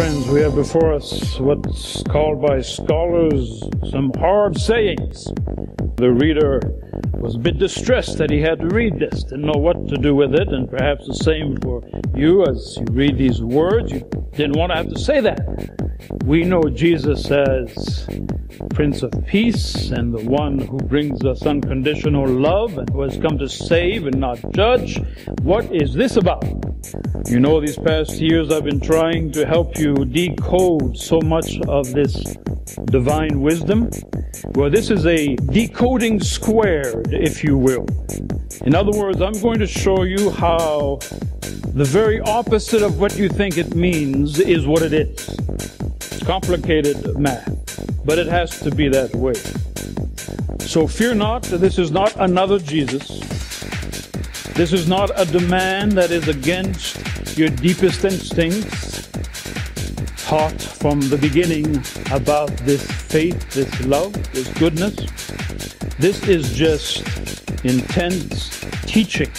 friends, we have before us what's called by scholars some hard sayings. The reader was a bit distressed that he had to read this, didn't know what to do with it, and perhaps the same for you as you read these words. You didn't want to have to say that. We know Jesus as Prince of Peace and the one who brings us unconditional love and who has come to save and not judge. What is this about? You know, these past years I've been trying to help you decode so much of this divine wisdom. Well, this is a decoding squared, if you will. In other words, I'm going to show you how the very opposite of what you think it means is what it is. It's complicated math, but it has to be that way. So fear not, this is not another Jesus. This is not a demand that is against your deepest instincts, taught from the beginning about this faith, this love, this goodness. This is just intense teaching.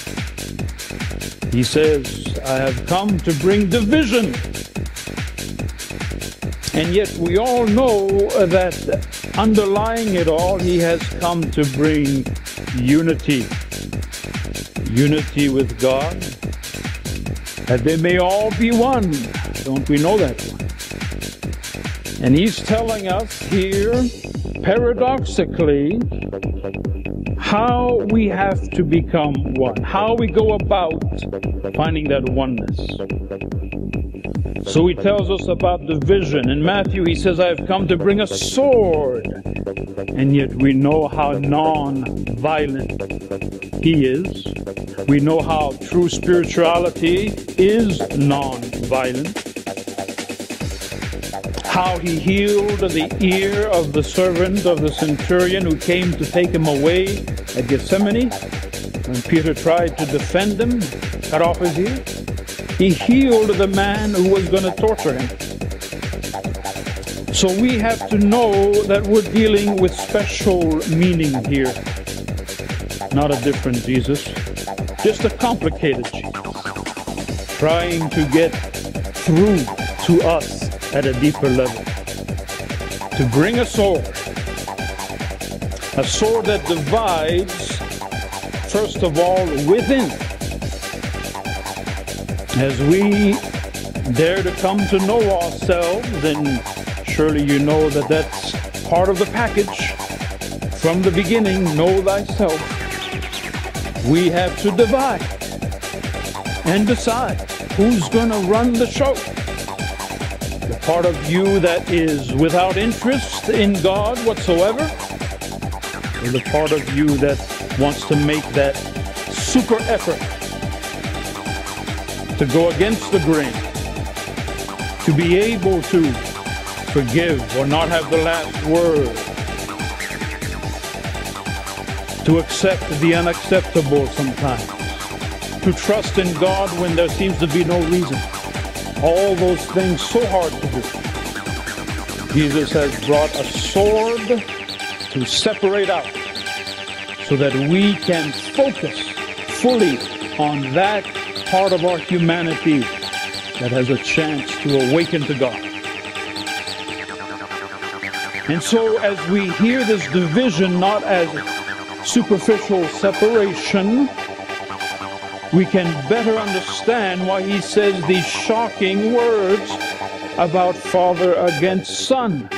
He says, I have come to bring division. And yet we all know that underlying it all, he has come to bring unity. Unity with God, that they may all be one. Don't we know that one? And he's telling us here, paradoxically, how we have to become one, how we go about finding that oneness. So he tells us about division. In Matthew, he says, I have come to bring a sword. And yet we know how non violent he is. We know how true spirituality is non violent. How he healed the ear of the servant of the centurion who came to take him away at Gethsemane when Peter tried to defend him, cut off his ear. He healed the man who was going to torture him. So we have to know that we're dealing with special meaning here. Not a different Jesus, just a complicated Jesus. Trying to get through to us at a deeper level. To bring a sword. A sword that divides, first of all, within as we dare to come to know ourselves, and surely you know that that's part of the package. From the beginning, know thyself. We have to divide and decide who's going to run the show. Part of you that is without interest in God whatsoever, or the part of you that wants to make that super effort to go against the grain, to be able to forgive or not have the last word, to accept the unacceptable sometimes, to trust in God when there seems to be no reason. All those things so hard to do. Jesus has brought a sword to separate out so that we can focus fully on that part of our humanity that has a chance to awaken to God. And so, as we hear this division not as superficial separation, we can better understand why he says these shocking words about father against son.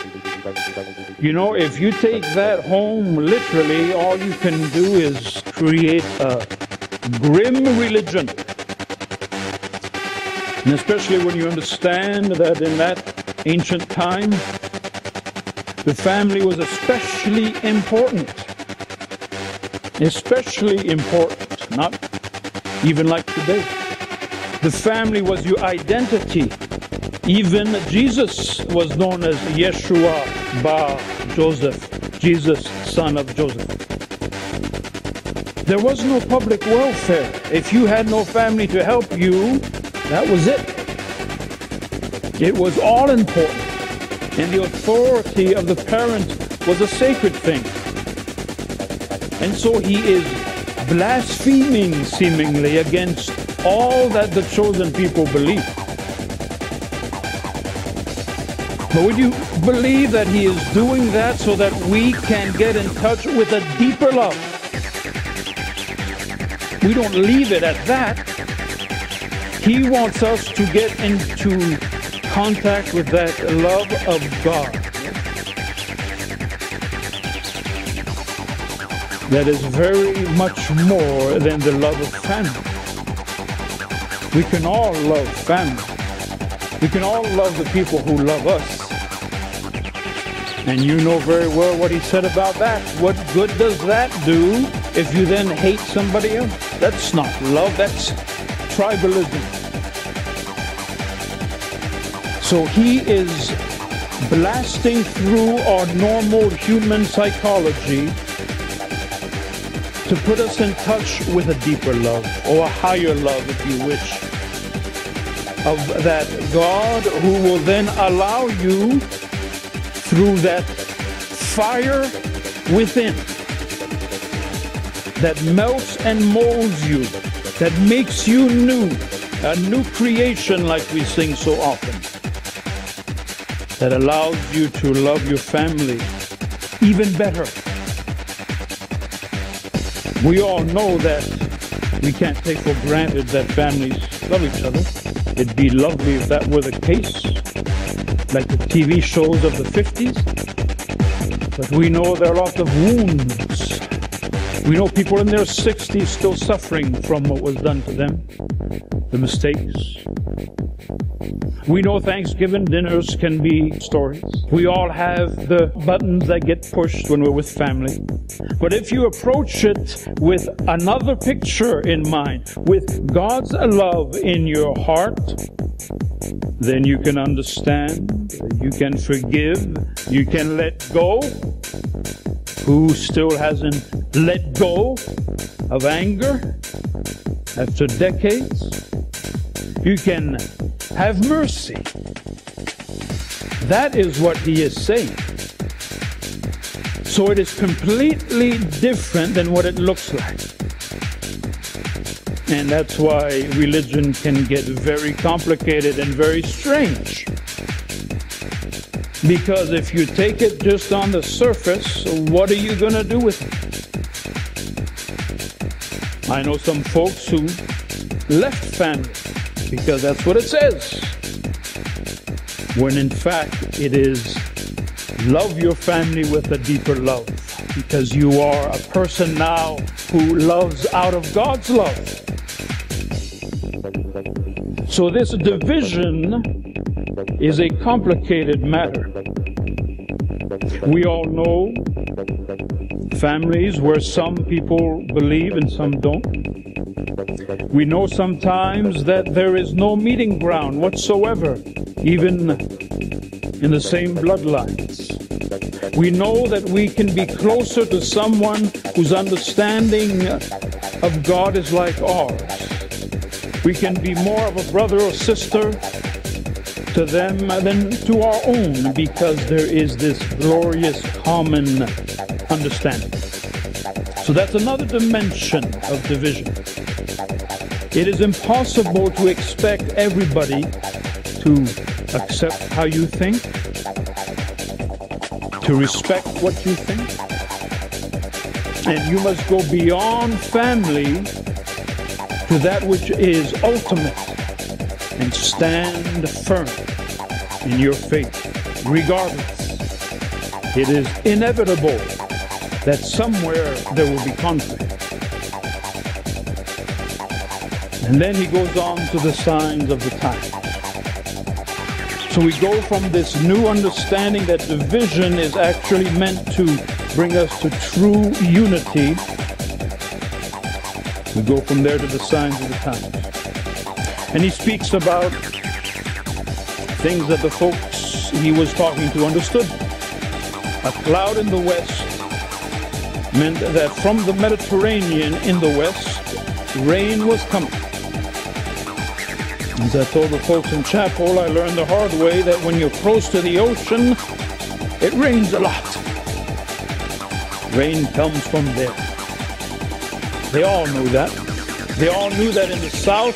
You know, if you take that home literally, all you can do is create a grim religion. And especially when you understand that in that ancient time, the family was especially important. Especially important, not even like today. The family was your identity. Even Jesus was known as Yeshua Bar Joseph, Jesus, son of Joseph. There was no public welfare. If you had no family to help you, that was it. It was all important. And the authority of the parent was a sacred thing. And so he is blaspheming seemingly against all that the chosen people believe. But would you believe that He is doing that so that we can get in touch with a deeper love? We don't leave it at that. He wants us to get into contact with that love of God. That is very much more than the love of family. We can all love family. We can all love the people who love us. And you know very well what he said about that. What good does that do if you then hate somebody else? That's not love, that's tribalism. So he is blasting through our normal human psychology to put us in touch with a deeper love or a higher love, if you wish, of that God who will then allow you through that fire within that melts and molds you, that makes you new, a new creation like we sing so often, that allows you to love your family even better. We all know that we can't take for granted that families love each other. It'd be lovely if that were the case, like the TV shows of the 50s. But we know there are lots of wounds. We know people in their 60s still suffering from what was done to them, the mistakes. We know Thanksgiving dinners can be stories. We all have the buttons that get pushed when we're with family. But if you approach it with another picture in mind, with God's love in your heart, then you can understand, you can forgive, you can let go. Who still hasn't let go of anger after decades? You can have mercy. That is what he is saying. So it is completely different than what it looks like. And that's why religion can get very complicated and very strange. Because if you take it just on the surface, what are you going to do with it? I know some folks who left family because that's what it says. When in fact it is love your family with a deeper love because you are a person now who loves out of God's love. So this division is a complicated matter. We all know families where some people believe and some don't. We know sometimes that there is no meeting ground whatsoever, even in the same bloodlines. We know that we can be closer to someone whose understanding of God is like ours. We can be more of a brother or sister to them than to our own because there is this glorious common understanding. So that's another dimension of division. It is impossible to expect everybody to accept how you think, to respect what you think. And you must go beyond family to that which is ultimate and stand firm in your faith, regardless. It is inevitable that somewhere there will be conflict. And then he goes on to the signs of the times. So we go from this new understanding that division is actually meant to bring us to true unity. We go from there to the signs of the times. And he speaks about things that the folks he was talking to understood. A cloud in the west meant that from the Mediterranean in the west, rain was coming. As I told the folks in chapel, I learned the hard way that when you're close to the ocean, it rains a lot. Rain comes from there. They all knew that. They all knew that in the south,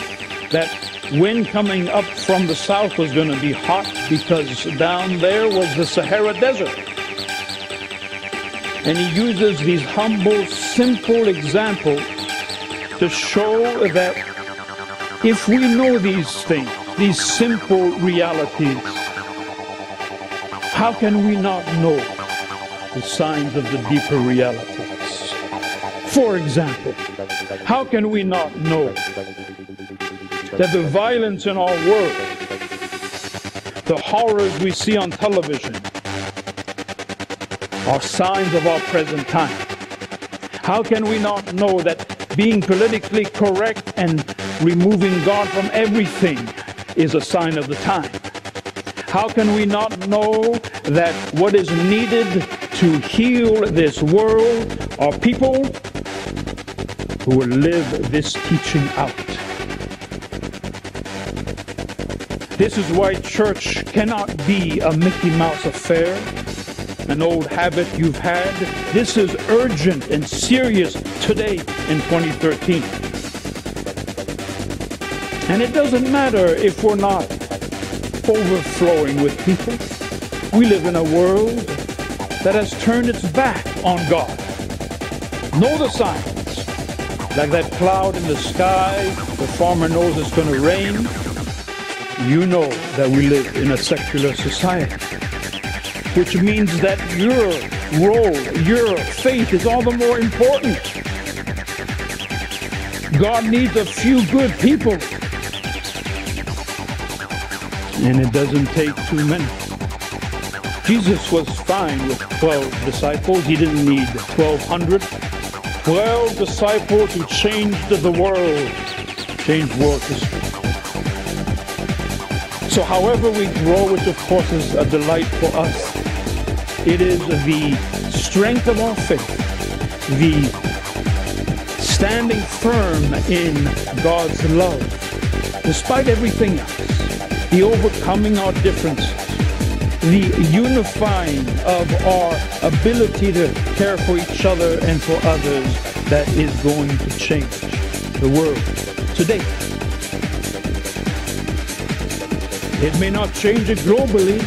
that wind coming up from the south was going to be hot because down there was the Sahara Desert. And he uses these humble, simple examples to show that if we know these things, these simple realities, how can we not know the signs of the deeper realities? For example, how can we not know that the violence in our world, the horrors we see on television, are signs of our present time? How can we not know that being politically correct and removing God from everything is a sign of the time? How can we not know that what is needed to heal this world are people who will live this teaching out? This is why church cannot be a Mickey Mouse affair, an old habit you've had. This is urgent and serious today in 2013. And it doesn't matter if we're not overflowing with people. We live in a world that has turned its back on God. Know the signs, like that cloud in the sky, the farmer knows it's going to rain you know that we live in a secular society, which means that your role, your faith is all the more important. God needs a few good people, and it doesn't take too many. Jesus was fine with 12 disciples. He didn't need 1,200. 12 disciples who changed the world, changed world history. So, however we grow, which of course is a delight for us, it is the strength of our faith, the standing firm in God's love, despite everything else, the overcoming our differences, the unifying of our ability to care for each other and for others that is going to change the world today. It may not change it globally,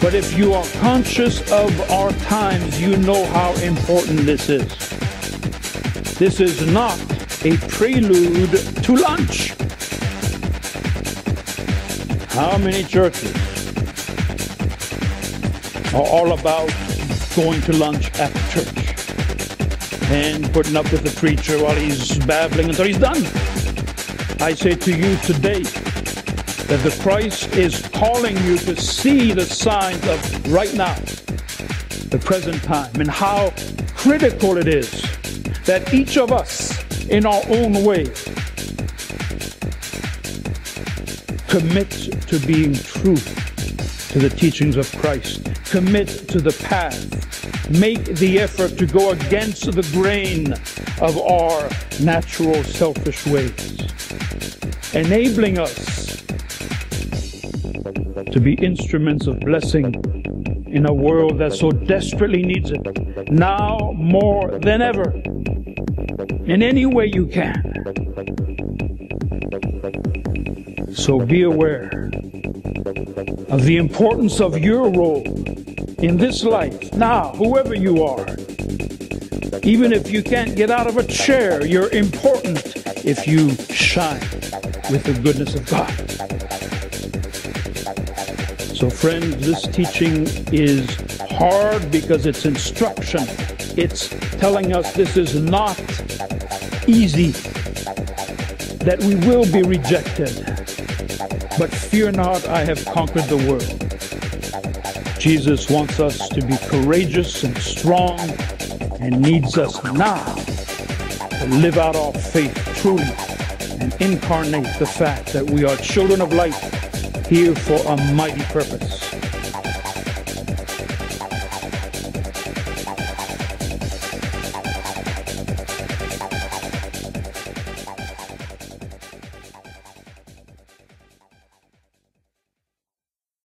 but if you are conscious of our times, you know how important this is. This is not a prelude to lunch. How many churches are all about going to lunch after church and putting up with the preacher while he's babbling until he's done? I say to you today, that the Christ is calling you to see the signs of right now, the present time, and how critical it is that each of us, in our own way, commit to being true to the teachings of Christ, commit to the path, make the effort to go against the grain of our natural selfish ways, enabling us to be instruments of blessing in a world that so desperately needs it, now more than ever, in any way you can. So be aware of the importance of your role in this life, now, whoever you are. Even if you can't get out of a chair, you're important if you shine with the goodness of God. So, friends, this teaching is hard because it's instruction. It's telling us this is not easy, that we will be rejected. But fear not, I have conquered the world. Jesus wants us to be courageous and strong and needs us now to live out our faith truly and incarnate the fact that we are children of light here for a mighty purpose.